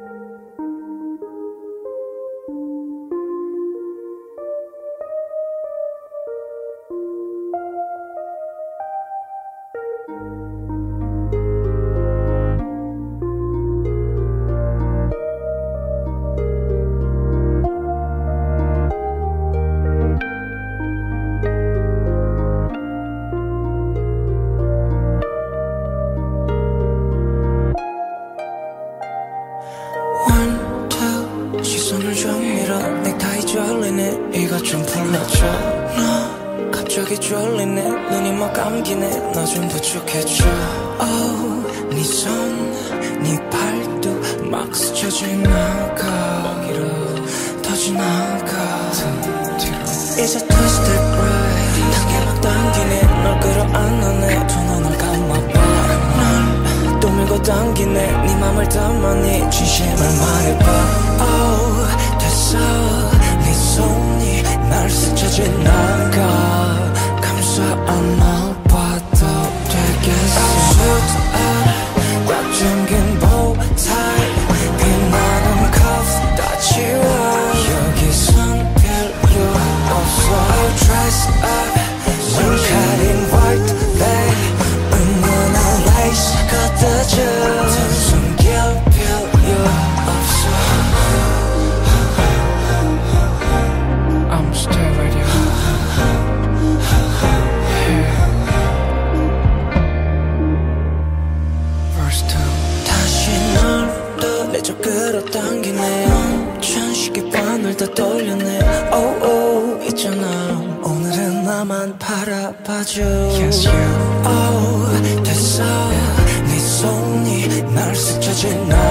Música 시선을 좀 밀어. 넥타이 졸리네. 이것 좀 풀어줘. 너 갑자기 졸리네. 눈이 막 감기네. 나좀 부축해줘. Oh, 네손 네 팔도 막 스쳐 지나가. 거기로 더 지나가. It's a twisted ride. 당겨 막 당기네. 널 끌어안아내 두 눈을 감아봐. 널또 밀고 당기네 네 맘을 담아니 진심을 말해봐. Oh, 됐어. 네 손이 날 스쳐 지 더 돌렸네. Oh, oh, 있잖아. 오늘은 나만 바라봐줘. Yes, you. oh, 됐어. 네 손이 날 스쳐 지나가